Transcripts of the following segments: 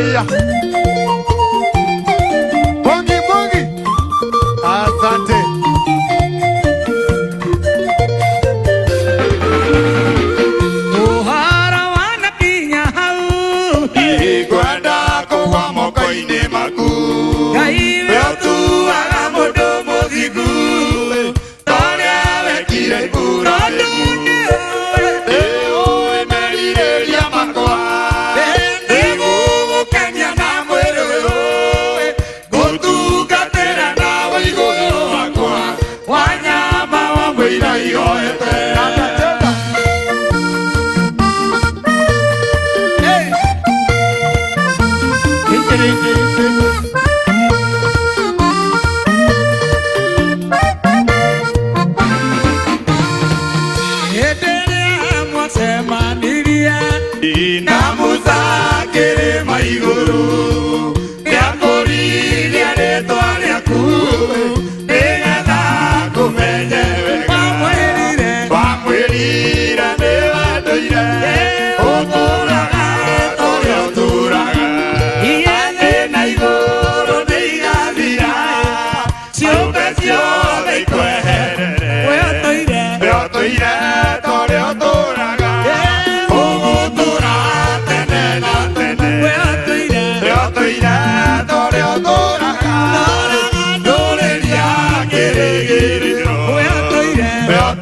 哎呀。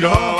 it all.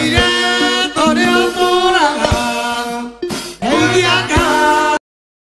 Ũrĩa